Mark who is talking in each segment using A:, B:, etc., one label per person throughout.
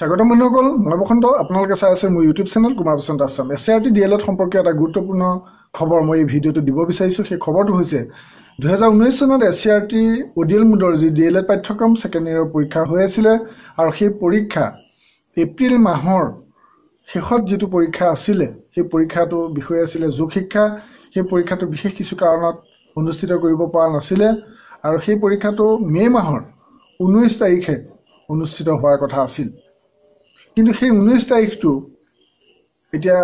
A: স্বাগতম বন্ধুসকল মই বসন্ত আপোনালোকে চাই আছে মোৰ YouTube channel Kumar Basanta Assam S R T D El Ed সম্পৰ্কীয় এটা গুৰুত্বপূৰ্ণ খবৰ মই এই ভিডিঅ'টো দিব বিচাৰিছোঁ। সেই খবৰটো হৈছে দুহেজাৰ ঊনৈছ চনত S C R T ODL মুডৰ যি ডি এল এড পাঠ্যক্ৰম ছেকেণ্ড ইয়েৰৰ পৰীক্ষা হৈ আছিলে আৰু সেই পৰীক্ষা এপ্ৰিল মাহৰ শেষত যিটো পৰীক্ষা আছিলে সেই পৰীক্ষাটোৰ বিষয় আছিলে যোগ শিক্ষা। সেই পৰীক্ষাটো বিশেষ কিছু কাৰণত অনুষ্ঠিত কৰিব পৰা নাছিলে আৰু সেই পৰীক্ষাটো মে' মাহৰ ঊনৈছ তাৰিখে অনুষ্ঠিত হোৱাৰ কথা আছিল। কিন্তু সেই ঊনৈছ তাৰিখটো এতিয়া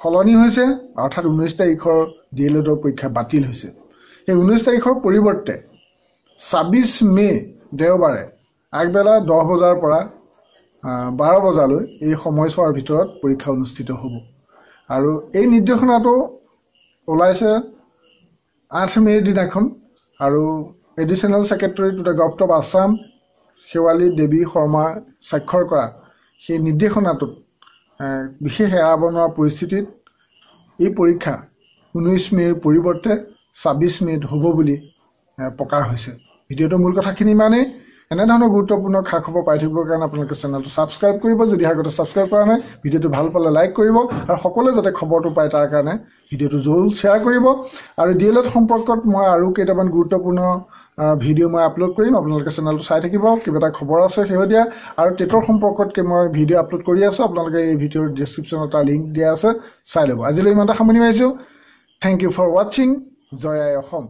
A: সলনি হৈছে অৰ্থাৎ ঊনৈছ তাৰিখৰ ডি এল এডৰ পৰীক্ষা বাতিল হৈছে। সেই ঊনৈছ তাৰিখৰ পৰিৱৰ্তে ছাব্বিছ মে' দেওবাৰে আগবেলা দহ বজাৰ পৰা বাৰ বজালৈ এই সময়ছোৱাৰ ভিতৰত পৰীক্ষা অনুষ্ঠিত হ'ব। আৰু এই নিৰ্দেশনাটো ওলাইছে আঠ মে'ৰ দিনাখন আৰু additional secretary to the government of Assam Shewali Devi Sharma স্বাক্ষৰ কৰা সেই নিৰ্দেশনাটোত বিশেষ এৰা বনোৱা পৰিস্থিতিত এই পৰীক্ষা ঊনৈছ মে'ৰ পৰিৱৰ্তে ছাব্বিছ মে'ত হ'ব বুলি প্ৰকাশ হৈছে। ভিডিঅ'টোৰ মূল কথাখিনি ইমানেই। এনেধৰণৰ গুৰুত্বপূৰ্ণ খা খবৰ পাই থাকিবৰ কাৰণে আপোনালোকে চেনেলটো ছাবস্ক্ৰাইব কৰিব। যদি আগতে ছাবস্ক্ৰাইব কৰা নাই ভিডিঅ'টো ভাল পালে লাইক কৰিব আৰু সকলোৱে যাতে খবৰটো পায় তাৰ কাৰণে ভিডিঅ'টো জৰুৰ শ্বেয়াৰ কৰিব। আৰু ডি এল এড সম্পৰ্কত মই আৰু কেইটামান গুৰুত্বপূৰ্ণ ভিডিঅ' মই আপলোড কৰিম। আপোনালোকে চেনেলটো চাই থাকিব। কিবা এটা খবৰ আছে শেহতীয়া। আৰু টেটৰ সম্পৰ্কতকৈ মই ভিডিঅ' আপলোড কৰি আছোঁ। আপোনালোকে এই ভিডিঅ'ৰ ডেছক্ৰিপশ্যনত এটা লিংক দিয়া আছে। চাই ল'ব। আজিলৈ ইমানটা সামৰণি মাৰিছোঁ। থেংক ইউ ফৰ ৱাচিং জয় আই অসম।